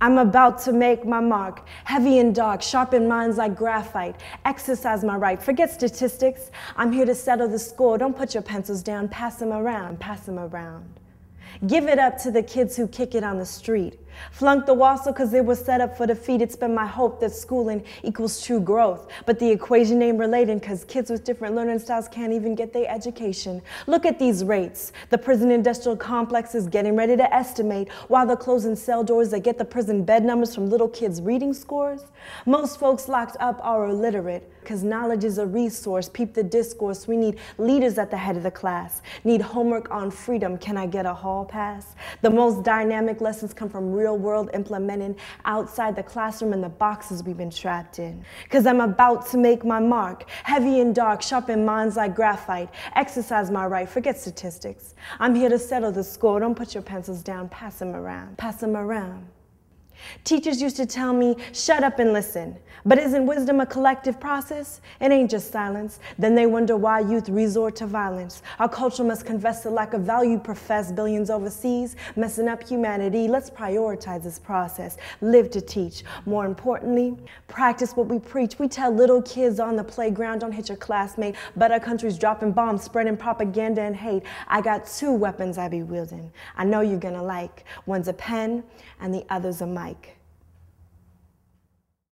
I'm about to make my mark. Heavy and dark, sharpen minds like graphite. Exercise my right. Forget statistics. I'm here to settle the score. Don't put your pencils down. Pass them around. Pass them around. Give it up to the kids who kick it on the street. Flunk the WASL because it was set up for defeat. It's been my hope that schooling equals true growth. But the equation ain't relating because kids with different learning styles can't even get their education. Look at these rates. The prison industrial complex is getting ready to estimate while they're closing cell doors that get the prison bed numbers from little kids' reading scores. Most folks locked up are illiterate because knowledge is a resource. Peep the discourse. We need leaders at the head of the class. Need homework on freedom. Can I get a hall pass? The most dynamic lessons come from real world implementing outside the classroom and the boxes we've been trapped in. Because I'm about to make my mark, heavy and dark, sharpen minds like graphite, exercise my right, forget statistics. I'm here to settle the score. Don't put your pencils down, pass them around, pass them around. Teachers used to tell me, shut up and listen. But isn't wisdom a collective process? It ain't just silence. Then they wonder why youth resort to violence. Our culture must confess the lack of value professed billions overseas, messing up humanity. Let's prioritize this process. Live to teach. More importantly, practice what we preach. We tell little kids on the playground, don't hit your classmate. But our country's dropping bombs, spreading propaganda and hate. I got two weapons I be wielding. I know you're gonna like. One's a pen and the other's a mic like.